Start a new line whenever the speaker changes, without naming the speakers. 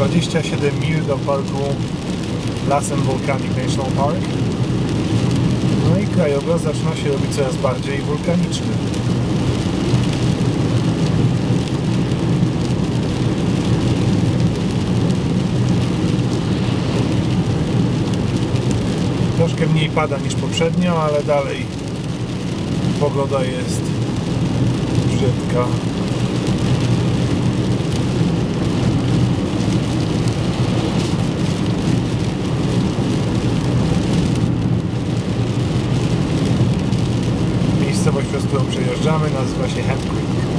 27 mil do parku Lasem Volcanic National Park. No i krajobraz zaczyna się robić coraz bardziej wulkaniczny. Troszkę mniej pada niż poprzednio, ale dalej pogoda jest brzydka. przez którą przejeżdżamy, nazywa się Head Creek.